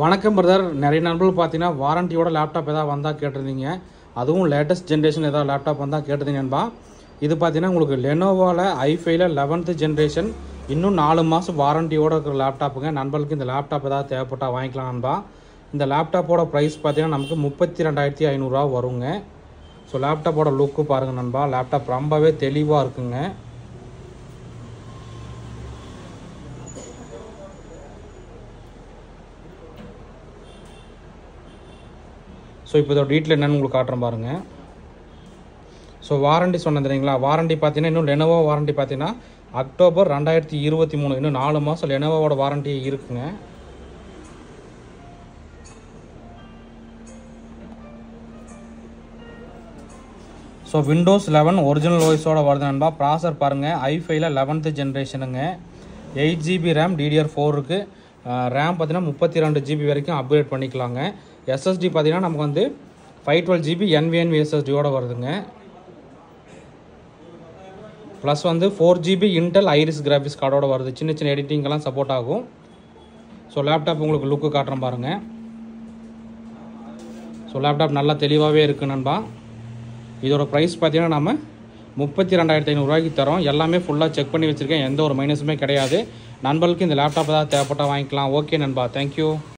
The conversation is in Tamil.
வணக்கம் பிரதர் நிறைய நண்பர்கள் பார்த்தீங்கன்னா வாரண்டியோட லேப்டாப் ஏதாவது வந்தால் கேட்டிருந்தீங்க. அதுவும் லேட்டஸ்ட் ஜென்ரேஷன் ஏதாவது லேப்டாப் வந்தால் கேட்டிருந்தீங்கன்பா இது பார்த்தீங்கன்னா உங்களுக்கு லெனோவாவில் ஐஃபைல லெவன்த்து ஜென்ரேஷன் இன்னும் நாலு மாதம் வாரண்டியோட இருக்கிற லேப்டாப்புங்க நண்பர்களுக்கு இந்த லேப்டாப் ஏதாவது தேவைப்பட்டால் வாங்கிக்கலாம் நண்பா. இந்த லேப்டாப்போட ப்ரைஸ் பார்த்தீங்கன்னா நமக்கு முப்பத்தி ரெண்டாயிரத்தி ஐநூறுரூவா வருங்க. ஸோ லேப்டாப்போட லுக்கு பாருங்கள் நண்பா. லேப்டாப் ரொம்பவே தெளிவாக இருக்குங்க. ஸோ இப்போ இதோட டீட்டெயில் என்னென்னு உங்களுக்கு காட்டுறேன் பாருங்கள் ஸோ வாரண்டி சொன்னது இல்லைங்களா வாரண்டி பார்த்தீங்கன்னா இன்னும் லெனோவோ வாரண்டி பார்த்தீங்கன்னா அக்டோபர் ரெண்டாயிரத்தி இருபத்தி மூணு இன்னும் நாலு மாதம் லெனோவோட வாரண்டி இருக்குங்க. ஸோ விண்டோஸ் லெவன் ஒரிஜினல் ஓய்ஸோட வருது நண்பா. ப்ராசர் பாருங்கள் ஐஃபைல eleventh ஜென்ரேஷனுங்க eight GB RAM DDR four இருக்குது ரேம் பார்த்தீங்கன்னா முப்பத்தி ரெண்டு ஜிபி வரைக்கும் அப்கிரேட் பண்ணிக்கலாங்க. எஸ்எஸ்டி பார்த்தீங்கன்னா நமக்கு வந்து ஃபைவ் டுவெல் ஜிபி என்விஎன்வி எஸ்எஸ்டியோட வருதுங்க. ப்ளஸ் வந்து four GB Intel Iris graphics கார்டோட வருது. சின்ன சின்ன எடிட்டிங்கெல்லாம் சப்போர்ட் ஆகும். ஸோ லேப்டாப் உங்களுக்கு லுக்கு காட்டுறேன் பாருங்கள் ஸோ லேப்டாப் நல்லா தெளிவாகவே இருக்குது நண்பா. இதோட ப்ரைஸ் பார்த்திங்கன்னா நம்ம முப்பத்தி ரெண்டாயிரத்தி ஐநூறுரூவாய்க்கு தரோம். எல்லாமே ஃபுல்லாக செக் பண்ணி வச்சுருக்கேன். எந்த ஒரு மைனஸுமே கிடையாது. நண்பர்களுக்கு இந்த லேப்டாப் ஏதாவது தேவைப்பட்டால் வாங்கிக்கலாம். ஓகே நண்பா. தேங்க்யூ